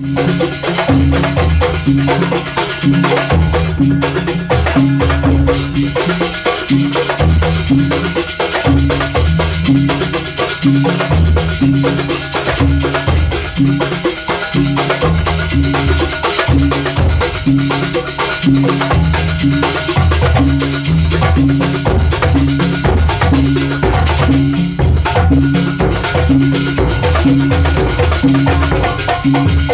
Thank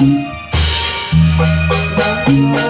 Thank you.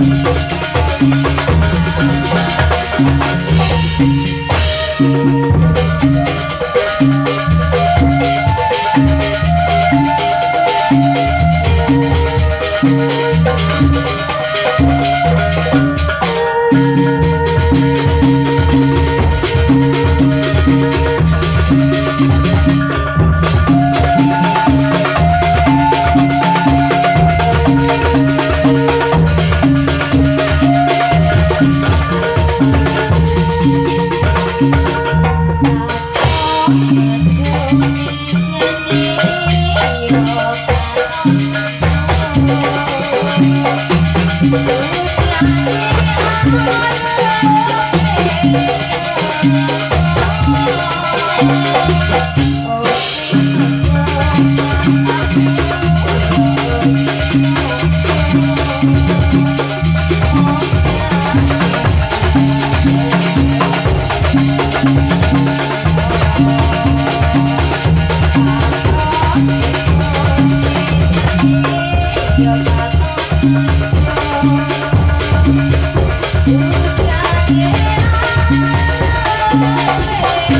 Música Oh, you. Hey.